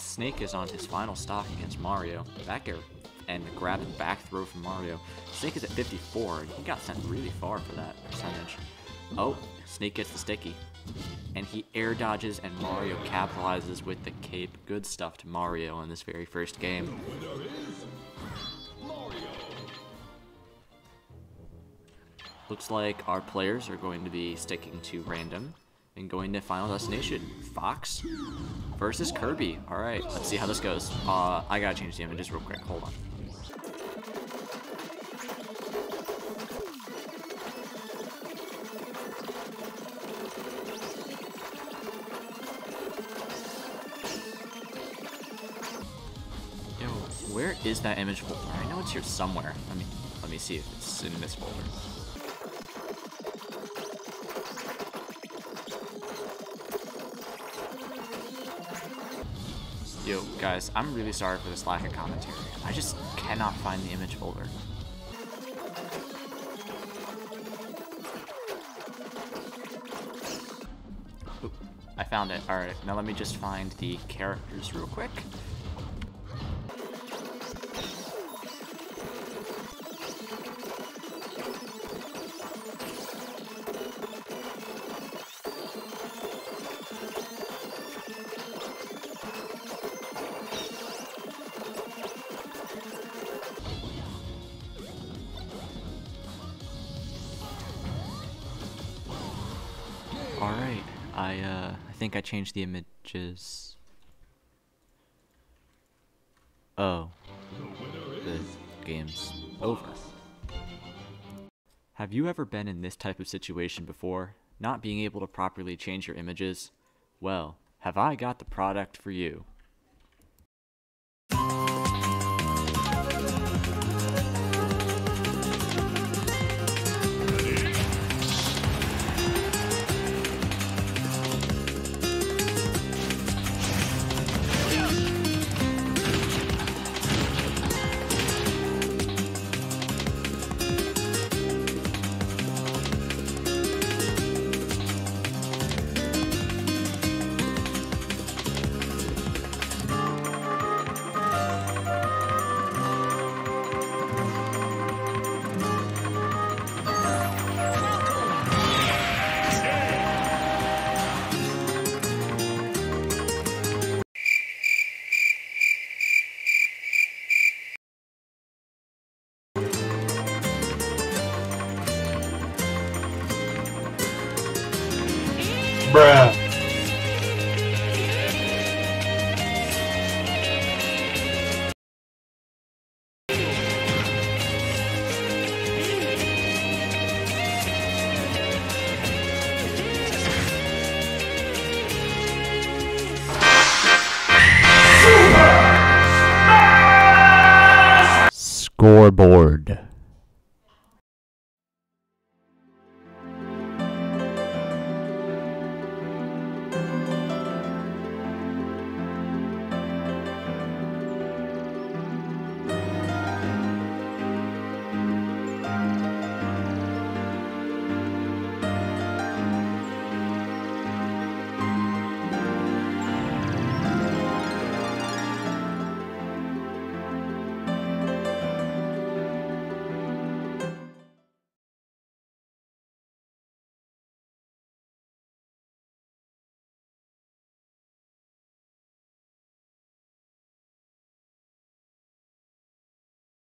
Snake is on his final stock against Mario. Back air and the grab and back throw from Mario. Snake is at 54, and he got sent really far for that percentage. Oh, Snake gets the sticky. And he air dodges, and Mario capitalizes with the cape. Good stuff to Mario in this very first game. Looks like our players are going to be sticking to random and going to Final Destination. Fox versus Kirby. Alright, let's see how this goes. Uh, I gotta change the images real quick. Hold on. Yo, where is that image folder? I know it's here somewhere. Let me let me see if it's in this folder. Yo, guys, I'm really sorry for this lack of commentary. I just cannot find the image folder. I found it. Alright, now let me just find the characters real quick. Alright, I uh I think I changed the images. Oh. The game's over. Have you ever been in this type of situation before? Not being able to properly change your images? Well, have I got the product for you? Bruh. Scoreboard.